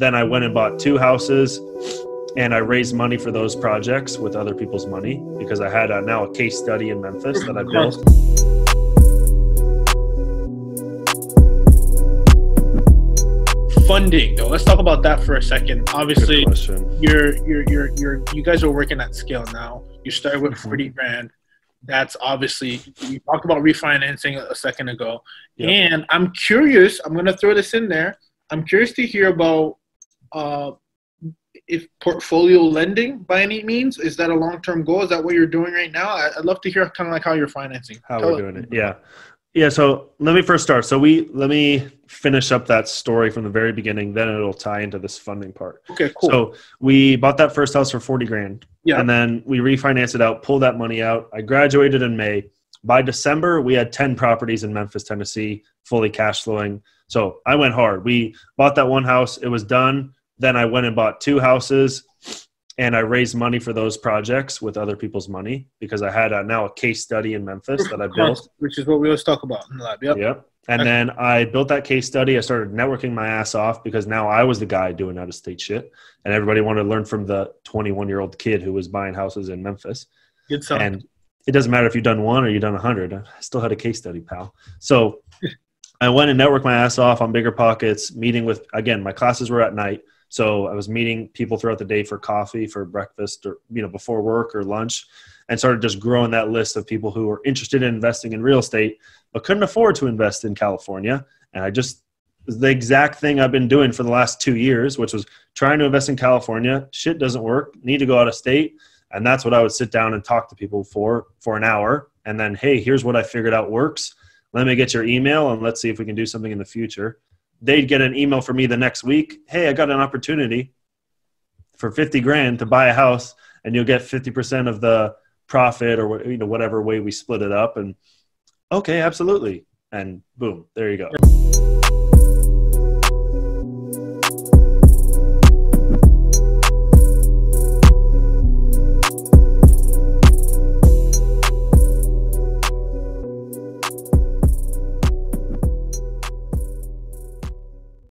then I went and bought two houses and I raised money for those projects with other people's money because I had a, now a case study in Memphis that I built. Funding though, let's talk about that for a second. Obviously, you're you're you're you're you guys are working at scale now. You started with Mhm. 40 grand. That's obviously you talked about refinancing a second ago. Yep. And I'm curious, I'm gonna throw this in there. I'm curious to hear about uh if portfolio lending by any means is that a long-term goal? Is that what you're doing right now? I'd love to hear kind of like how you're financing. how Tell we're doing it. Yeah. Yeah. So let me first start. So we let me finish up that story from the very beginning, then it'll tie into this funding part. Okay, cool. So we bought that first house for 40 grand. Yeah. And then we refinanced it out, pulled that money out. I graduated in May. By December, we had 10 properties in Memphis, Tennessee, fully cash flowing. So I went hard. We bought that one house, it was done. Then I went and bought two houses and I raised money for those projects with other people's money because I had a, now a case study in Memphis that I built. which is what we always talk about in the lab. Yep. Yep. And then I built that case study. I started networking my ass off because now I was the guy doing out of state shit. And everybody wanted to learn from the 21 year old kid who was buying houses in Memphis. Good stuff. And it doesn't matter if you've done one or you've done 100. I still had a case study, pal. So I went and networked my ass off on Bigger Pockets, meeting with, again, my classes were at night. So I was meeting people throughout the day for coffee, for breakfast, or, you know, before work or lunch, and started just growing that list of people who were interested in investing in real estate, but couldn't afford to invest in California. And I just, the exact thing I've been doing for the last two years, which was trying to invest in California. Shit doesn't work. Need to go out of state. And that's what I would sit down and talk to people for for an hour. And then, hey, here's what I figured out works. Let me get your email and let's see if we can do something in the future. They'd get an email from me the next week. Hey, I got an opportunity for 50 grand to buy a house and you'll get 50% of the profit or you know whatever way we split it up and okay absolutely and boom there you go